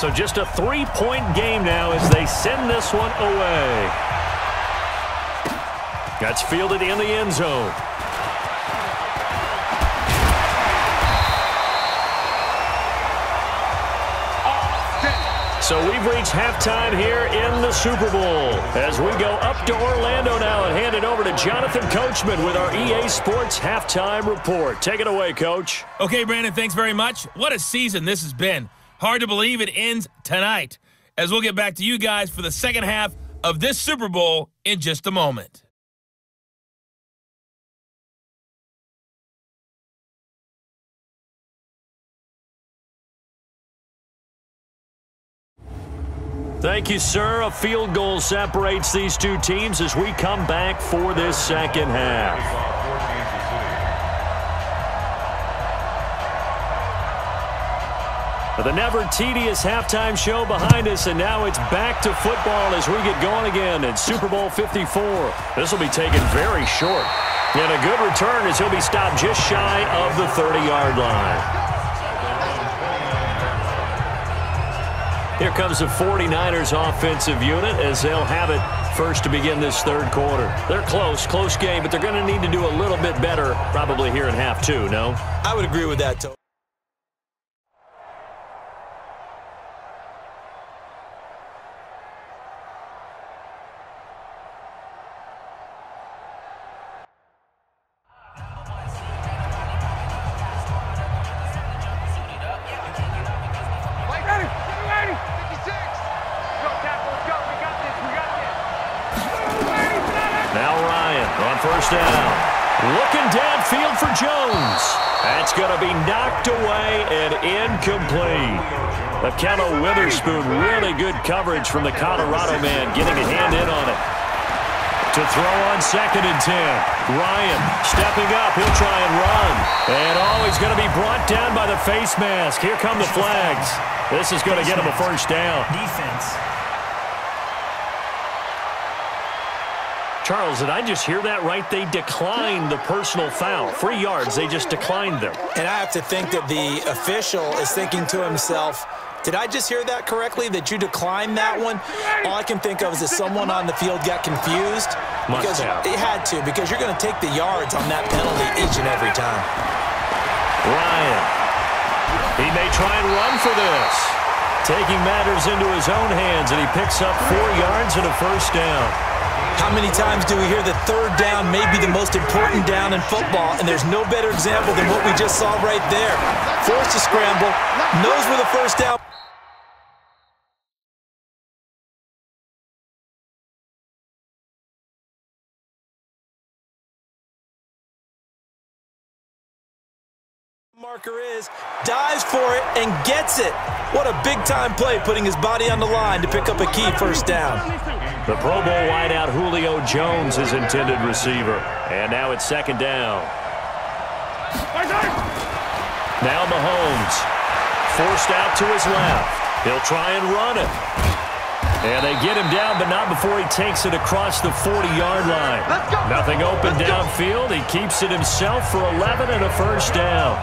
So just a three-point game now as they send this one away. That's fielded in the end zone. So we've reached halftime here in the Super Bowl as we go up to Orlando now and hand it over to Jonathan Coachman with our EA Sports Halftime Report. Take it away, Coach. Okay, Brandon, thanks very much. What a season this has been. Hard to believe it ends tonight as we'll get back to you guys for the second half of this Super Bowl in just a moment. Thank you, sir. A field goal separates these two teams as we come back for this second half. The never tedious halftime show behind us, and now it's back to football as we get going again in Super Bowl 54. This will be taken very short. And a good return as he'll be stopped just shy of the 30-yard line. Here comes the 49ers offensive unit as they'll have it first to begin this third quarter. They're close, close game, but they're going to need to do a little bit better probably here in half two, no? I would agree with that, Tony. First down. Looking downfield for Jones. That's going to be knocked away and incomplete. Ahkello Witherspoon, really good coverage from the Colorado man, getting a hand in on it. To throw on second and ten. Ryan stepping up. He'll try and run. And oh, he's going to be brought down by the face mask. Here come the flags. This is going to get him a first down. Defense. Charles, did I just hear that right? They declined the personal foul. Free yards, they just declined them. And I have to think that the official is thinking to himself, did I just hear that correctly, that you declined that one? All I can think of is that someone on the field got confused. Must because have. It had to, because you're going to take the yards on that penalty each and every time. Ryan. He may try and run for this. Taking matters into his own hands, and he picks up four yards and a first down. How many times do we hear that third down may be the most important down in football, and there's no better example than what we just saw right there. Forced to scramble, knows where the first down marker is, dives for it, and gets it. What a big-time play, putting his body on the line to pick up a key first down. The Pro Bowl wideout Julio Jones is intended receiver. And now it's second down. Now Mahomes. Forced out to his left. He'll try and run it. And they get him down, but not before he takes it across the 40-yard line. Nothing open downfield. He keeps it himself for 11 and a first down.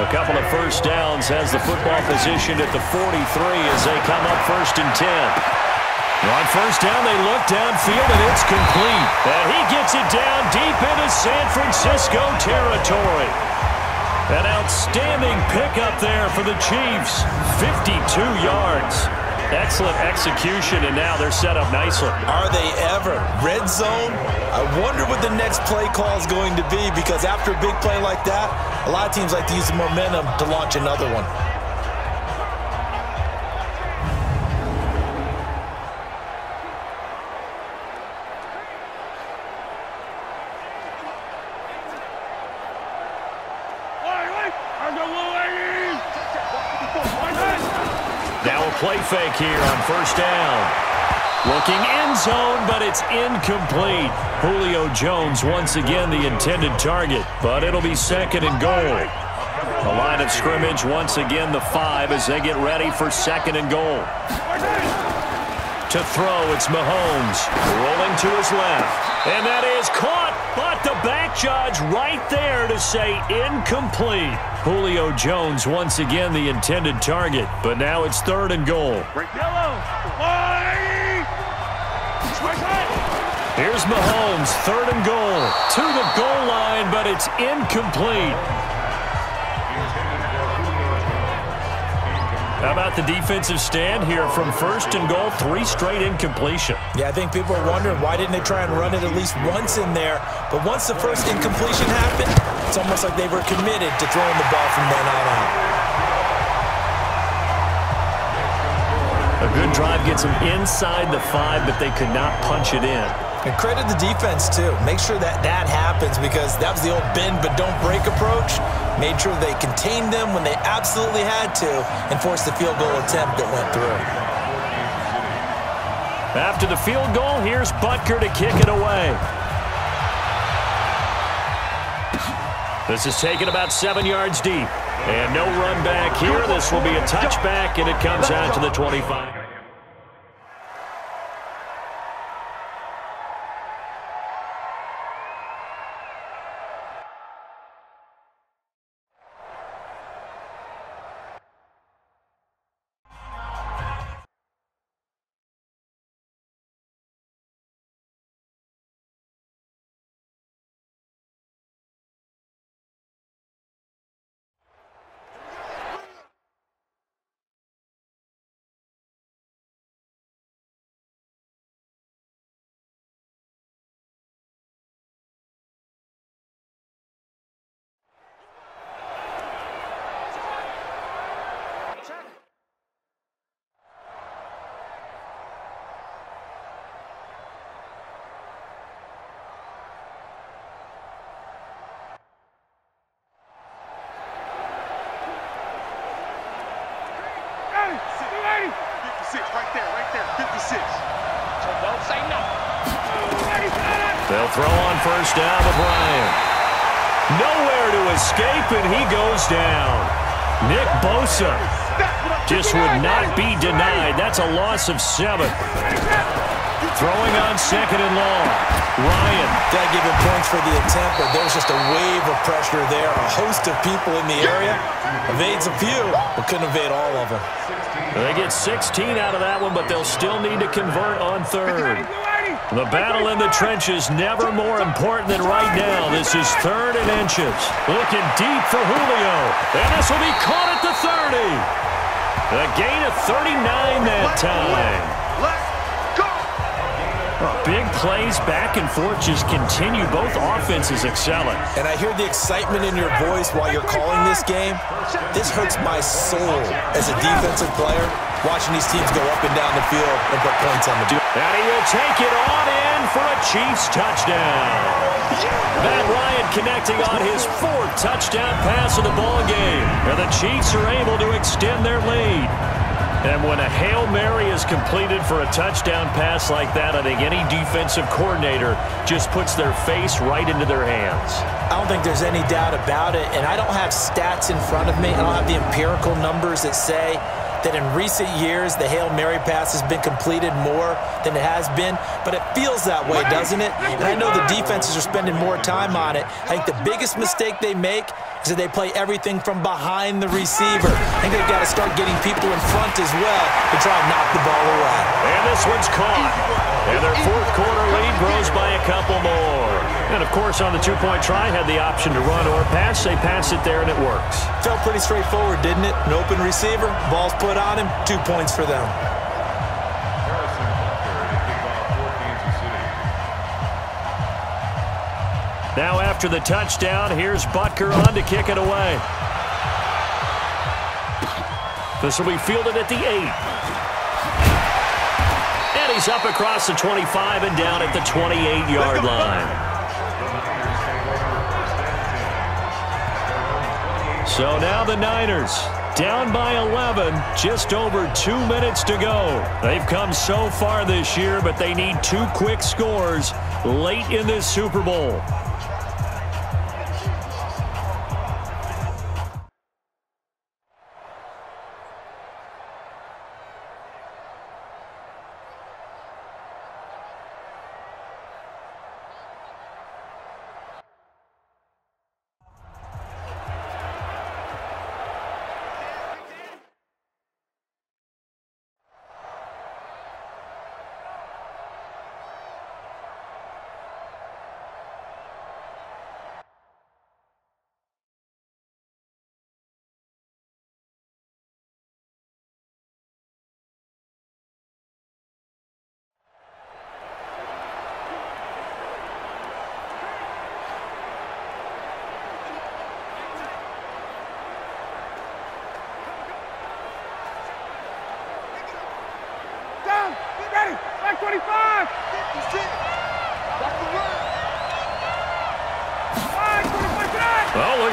A couple of first downs has the football position at the 43 as they come up first and 10. On first down, they look downfield, and it's complete. And he gets it down deep into San Francisco territory. An outstanding pickup there for the Chiefs. 52 yards. Excellent execution, and now they're set up nicely. Are they ever? Red zone? I wonder what the next play call is going to be because after a big play like that, a lot of teams like to use the momentum to launch another one. Fake here on first down. Looking end zone, but it's incomplete. Julio Jones once again the intended target, but it'll be second and goal. The line of scrimmage once again the five as they get ready for second and goal. To throw, it's Mahomes rolling to his left. And that is caught, but the back judge right there to say incomplete. Julio Jones once again the intended target, but now it's third and goal. Here's Mahomes, third and goal. To the goal line, but it's incomplete. How about the defensive stand here from first and goal, three straight incompletion. Yeah, I think people are wondering why didn't they try and run it at least once in there. But once the first incompletion happened, it's almost like they were committed to throwing the ball from then on out. A good drive gets them inside the five, but they could not punch it in. And credit the defense, too. Make sure that that happens because that was the old bend but don't break approach. Made sure they contained them when they absolutely had to and forced the field goal attempt that went through. After the field goal, here's Butker to kick it away. This is taken about seven yards deep. And no run back here. This will be a touchback, and it comes out to the 25. Throw on first down to Bryant. Nowhere to escape, and he goes down. Nick Bosa just would not be denied. That's a loss of seven. Throwing on second and long. Ryan. Got to give him points for the attempt, but there's just a wave of pressure there. A host of people in the area. Evades a few, but couldn't evade all of them. They get 16 out of that one, but they'll still need to convert on third. The battle in the trenches never more important than right now. This is third and inches. Looking deep for Julio. And this will be caught at the 30. A gain of 39 that time. Big plays back and forth just continue. Both offenses excelling. And I hear the excitement in your voice while you're calling this game. This hurts my soul as a defensive player, watching these teams go up and down the field and put points on the board. And he will take it on in for a Chiefs touchdown. Matt Ryan connecting on his fourth touchdown pass of the ball game. And the Chiefs are able to extend their lead. And when a Hail Mary is completed for a touchdown pass like that, I think any defensive coordinator just puts their face right into their hands. I don't think there's any doubt about it, and I don't have stats in front of me. I don't have the empirical numbers that say that in recent years the Hail Mary pass has been completed more than it has been, but it feels that way, doesn't it? And I know the defenses are spending more time on it. I think the biggest mistake they make is that they play everything from behind the receiver. I think they've got to start getting people in front as well to try and knock the ball away. And this one's caught. And their fourth quarter lead grows by a couple more. And, of course, on the two-point try, had the option to run or pass. They pass it there, and it works. Felt pretty straightforward, didn't it? An open receiver, ball's put on him, two points for them. Now after the touchdown, here's Butker on to kick it away. This will be fielded at the 8. And he's up across the 25 and down at the 28-yard line. So now the Niners down by 11, just over two minutes to go. They've come so far this year, but they need two quick scores late in this Super Bowl.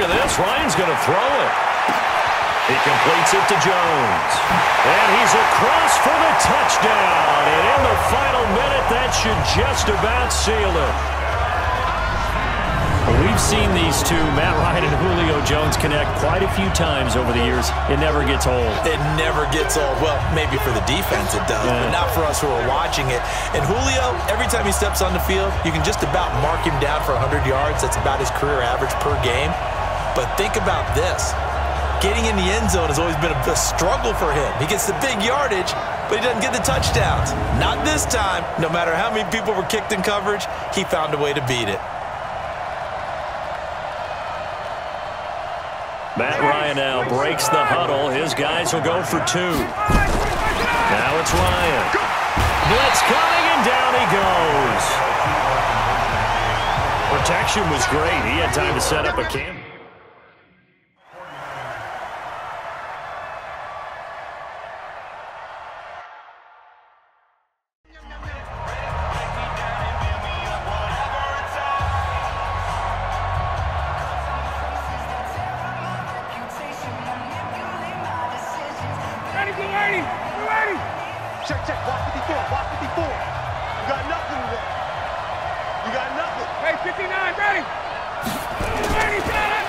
Of this. Ryan's going to throw it. He completes it to Jones. And he's across for the touchdown. And in the final minute, that should just about seal it. We've seen these two, Matt Ryan and Julio Jones, connect quite a few times over the years. It never gets old. It never gets old. Well, maybe for the defense it does, yeah. but not for us who are watching it. And Julio, every time he steps on the field, you can just about mark him down for 100 yards. That's about his career average per game. But think about this. Getting in the end zone has always been a, struggle for him. He gets the big yardage, but he doesn't get the touchdowns. Not this time. No matter how many people were kicked in coverage, he found a way to beat it. Matt Ryan now breaks the huddle. His guys will go for two. Now it's Ryan. Blitz coming, and down he goes. Protection was great. He had time to set up a camp.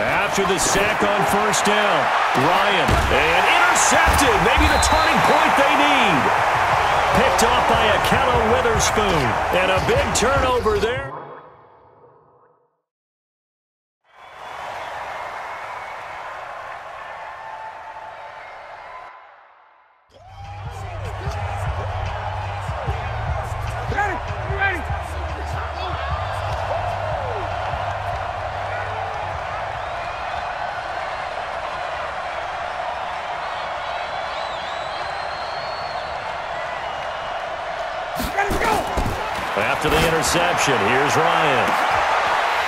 After the sack on first down, Ryan, and intercepted. Maybe the turning point they need. Picked off by Ahkello Witherspoon. And a big turnover there. After the interception, here's Ryan.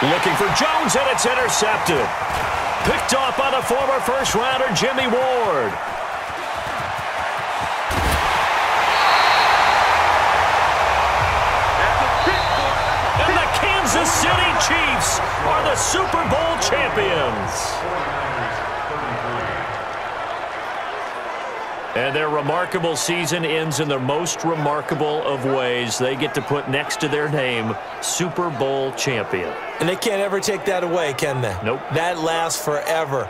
Looking for Jones, and it's intercepted. Picked off by the former first-rounder, Jimmie Ward. And the Kansas City Chiefs are the Super Bowl champions. And their remarkable season ends in the most remarkable of ways. They get to put next to their name, Super Bowl champion. And they can't ever take that away, can they? Nope. That lasts forever.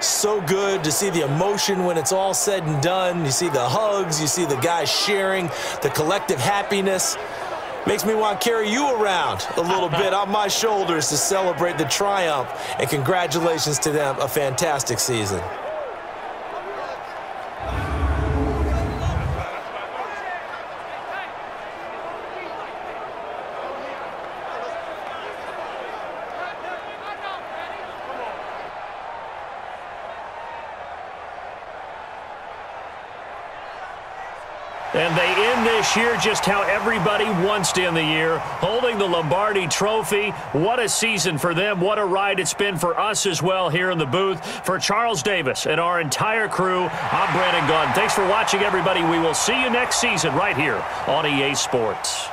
So good to see the emotion when it's all said and done. You see the hugs, you see the guys sharing, the collective happiness. Makes me want to carry you around a little bit on my shoulders to celebrate the triumph. And congratulations to them, a fantastic season. And they end this year just how everybody wants to end the year, holding the Lombardi Trophy. What a season for them. What a ride it's been for us as well here in the booth. For Charles Davis and our entire crew, I'm Brandon Gunn. Thanks for watching, everybody. We will see you next season right here on EA Sports.